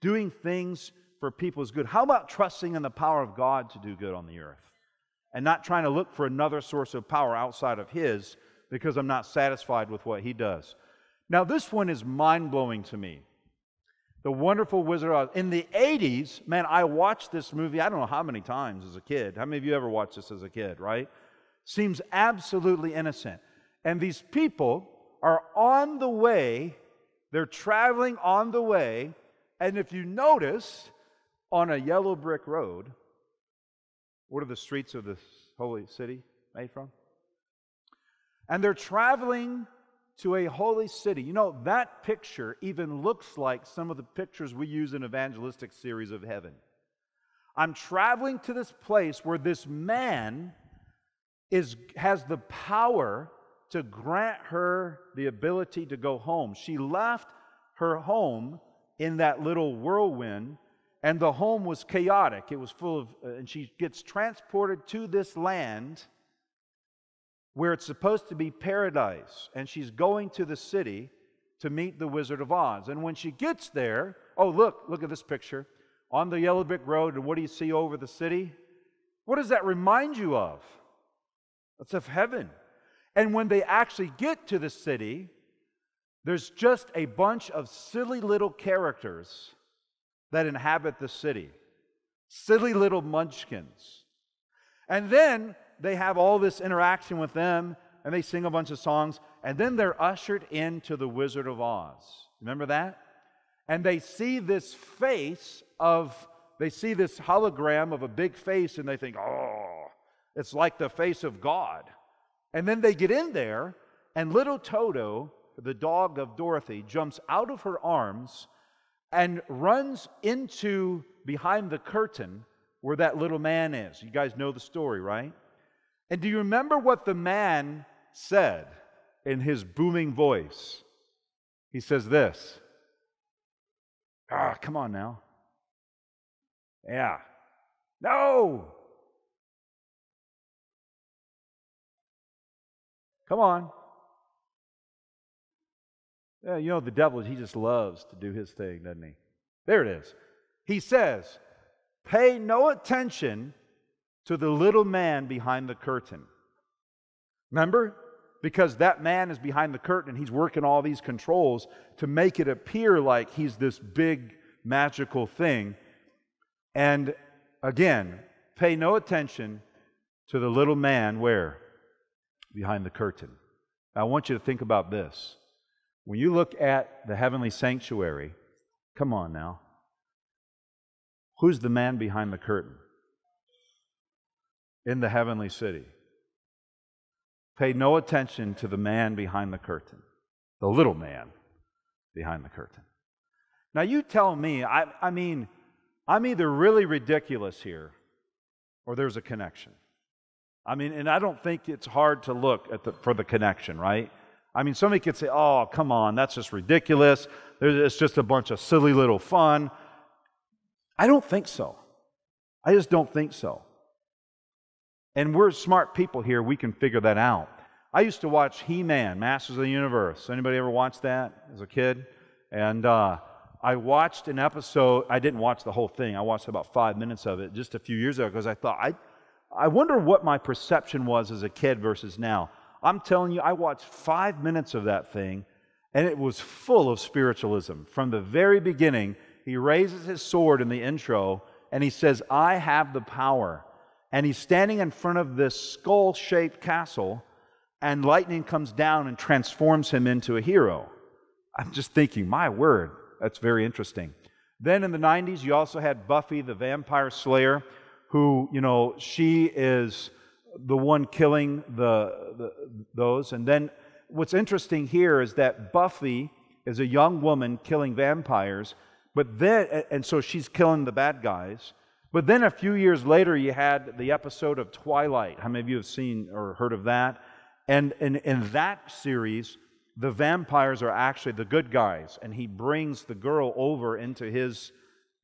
doing things for people's good. How about trusting in the power of God to do good on the earth? And not trying to look for another source of power outside of His because I'm not satisfied with what He does. Now, this one is mind blowing to me. The Wonderful Wizard of Oz. In the 80s, man, I watched this movie, I don't know how many times as a kid. How many of you ever watched this as a kid, right? Seems absolutely innocent. And these people are on the way, they're traveling on the way, and if you notice, on a yellow brick road, what are the streets of this holy city made from? And they're traveling to a holy city. You know, that picture even looks like some of the pictures we use in evangelistic series of heaven. I'm traveling to this place where this man is, has the power to grant her the ability to go home. She left her home in that little whirlwind, and the home was chaotic. It was full of, uh, and she gets transported to this land where it's supposed to be paradise, and she's going to the city to meet the Wizard of Oz. And when she gets there, oh, look, look at this picture. On the yellow brick road, and what do you see over the city? What does that remind you of? That's of heaven. And when they actually get to the city, there's just a bunch of silly little characters that inhabit the city. Silly little munchkins. And then they have all this interaction with them and they sing a bunch of songs. And then they're ushered into the Wizard of Oz. Remember that? And they see this face of, they see this hologram of a big face and they think, oh, it's like the face of God. And then they get in there, and little Toto, the dog of Dorothy, jumps out of her arms and runs into behind the curtain where that little man is. You guys know the story, right? And do you remember what the man said in his booming voice? He says this Ah, come on now. Yeah. No. Come on. Yeah, you know, the devil, he just loves to do his thing, doesn't he? There it is. He says, Pay no attention to the little man behind the curtain. Remember? Because that man is behind the curtain and he's working all these controls to make it appear like he's this big magical thing. And again, pay no attention to the little man where? behind the curtain. I want you to think about this. When you look at the heavenly sanctuary, come on now. Who's the man behind the curtain? In the heavenly city. Pay no attention to the man behind the curtain, the little man behind the curtain. Now, you tell me, I, I mean, I'm either really ridiculous here or there's a connection. I mean, and I don't think it's hard to look at the, for the connection, right? I mean, somebody could say, oh, come on, that's just ridiculous. It's just a bunch of silly little fun. I don't think so. I just don't think so. And we're smart people here. We can figure that out. I used to watch He-Man, Masters of the Universe. Anybody ever watch that as a kid? And uh, I watched an episode. I didn't watch the whole thing. I watched about five minutes of it just a few years ago because I thought I, I wonder what my perception was as a kid versus now. I'm telling you, I watched five minutes of that thing, and it was full of spiritualism. From the very beginning, he raises his sword in the intro, and he says, "I have the power." And he's standing in front of this skull-shaped castle and lightning comes down and transforms him into a hero. I'm just thinking, my word, that's very interesting. Then in the 90s, you also had Buffy the Vampire Slayer, who, you know, she is the one killing the, the, those. And then what's interesting here is that Buffy is a young woman killing vampires, but then, and so she's killing the bad guys. But then a few years later, you had the episode of Twilight. How many of you have seen or heard of that? And in, in that series, the vampires are actually the good guys, and he brings the girl over into his,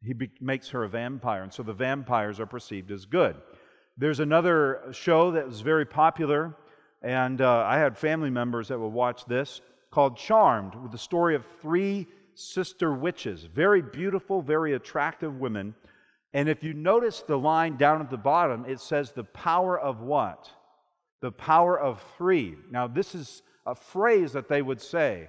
he be, makes her a vampire, and so the vampires are perceived as good. There's another show that was very popular, and uh, I had family members that would watch this called Charmed, with the story of three sister witches, very beautiful, very attractive women. And if you notice the line down at the bottom, it says the power of what? the power of three. Now, this is a phrase that they would say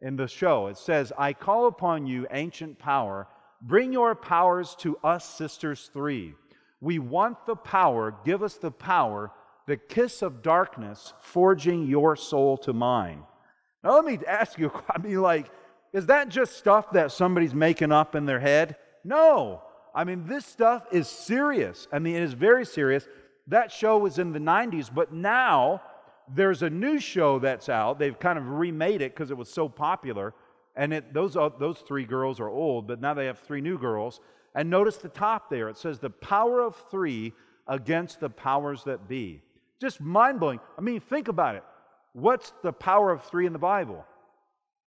in the show. It says, I call upon you, ancient power, bring your powers to us, sisters three. We want the power, give us the power, the kiss of darkness, forging your soul to mine. Now, let me ask you, I mean, like, is that just stuff that somebody's making up in their head? No. I mean, this stuff is serious. I mean, it is very serious. That show was in the 90s, but now there's a new show that's out. They've kind of remade it because it was so popular. And it, those, uh, those three girls are old, but now they have three new girls. And notice the top there. It says, The power of three against the powers that be. Just mind blowing. I mean, think about it. What's the power of three in the Bible?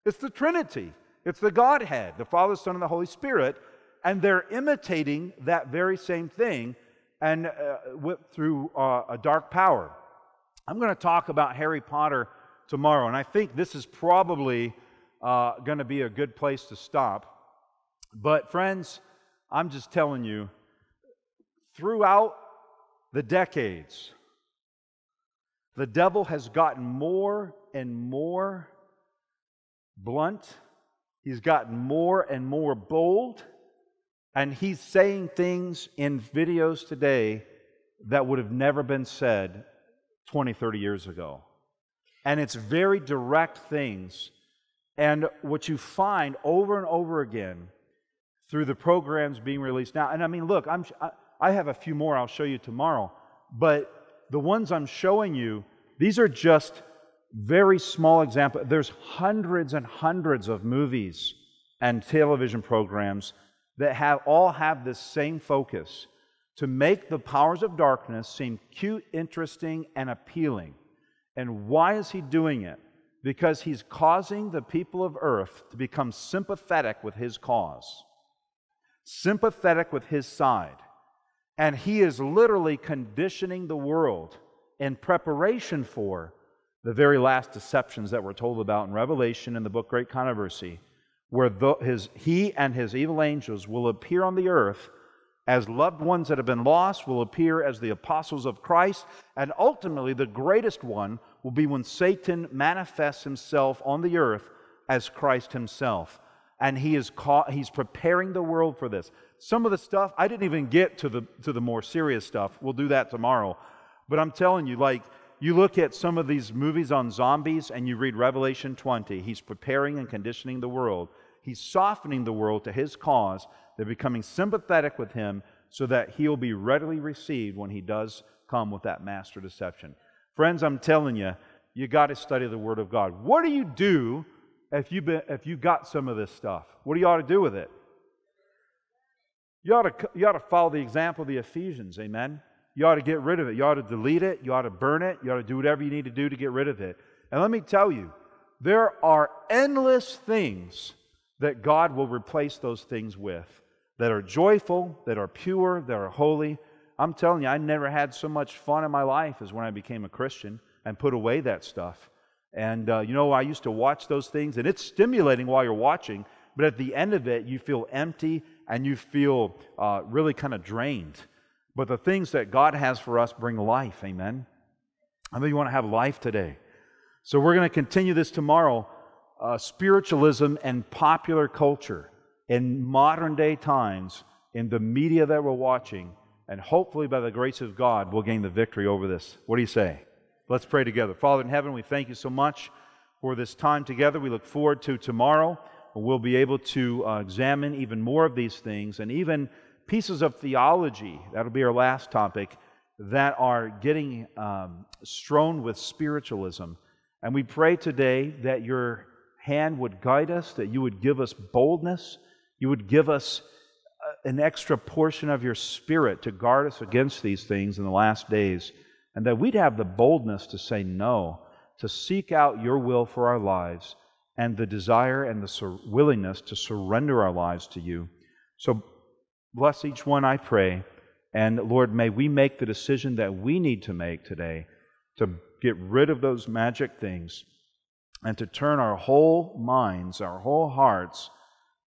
It's the Trinity, it's the Godhead, the Father, Son, and the Holy Spirit. And they're imitating that very same thing and uh, through uh, a dark power. I'm going to talk about Harry Potter tomorrow, and I think this is probably uh, going to be a good place to stop. But, friends, I'm just telling you, throughout the decades, the devil has gotten more and more blunt. He's gotten more and more bold. And he's saying things in videos today that would have never been said 20, 30 years ago. And it's very direct things. And what you find over and over again through the programs being released now, and I mean, look, I'm, I have a few more I'll show you tomorrow, but the ones I'm showing you, these are just very small examples. There's hundreds and hundreds of movies and television programs that have, all have this same focus to make the powers of darkness seem cute, interesting, and appealing. And why is he doing it? Because he's causing the people of earth to become sympathetic with his cause, sympathetic with his side. And he is literally conditioning the world in preparation for the very last deceptions that we're told about in Revelation in the book Great Controversy where the, his, he and his evil angels will appear on the earth as loved ones that have been lost, will appear as the apostles of Christ, and ultimately the greatest one will be when Satan manifests himself on the earth as Christ himself. And he is caught, he's preparing the world for this. Some of the stuff, I didn't even get to the, to the more serious stuff. We'll do that tomorrow. But I'm telling you, like, you look at some of these movies on zombies and you read Revelation 20, he's preparing and conditioning the world He's softening the world to his cause. They're becoming sympathetic with him so that he'll be readily received when he does come with that master deception. Friends, I'm telling you, you got to study the Word of God. What do you do if you been, if you got some of this stuff? What do you ought to do with it? You ought to you ought to follow the example of the Ephesians. Amen. You ought to get rid of it. You ought to delete it. You ought to burn it. You ought to do whatever you need to do to get rid of it. And let me tell you, there are endless things that God will replace those things with that are joyful, that are pure, that are holy. I'm telling you, I never had so much fun in my life as when I became a Christian and put away that stuff. And, uh, you know, I used to watch those things, and it's stimulating while you're watching, but at the end of it, you feel empty and you feel uh, really kind of drained. But the things that God has for us bring life. Amen. I know you want to have life today. So we're going to continue this tomorrow. Uh, spiritualism and popular culture in modern day times, in the media that we're watching, and hopefully by the grace of God, we'll gain the victory over this. What do you say? Let's pray together. Father in heaven, we thank you so much for this time together. We look forward to tomorrow. We'll be able to uh, examine even more of these things and even pieces of theology. That'll be our last topic that are getting um, strewn with spiritualism. And we pray today that your hand would guide us, that you would give us boldness, you would give us uh, an extra portion of your spirit to guard us against these things in the last days, and that we'd have the boldness to say no, to seek out your will for our lives, and the desire and the willingness to surrender our lives to you. So bless each one, I pray. And Lord, may we make the decision that we need to make today to get rid of those magic things and to turn our whole minds, our whole hearts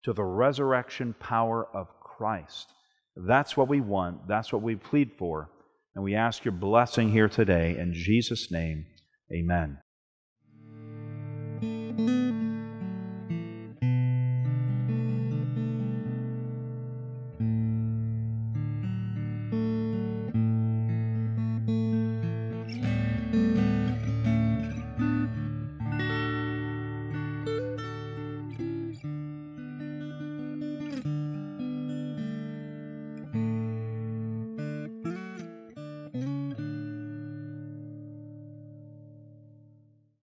to the resurrection power of Christ. That's what we want. That's what we plead for. And we ask your blessing here today. In Jesus' name, amen.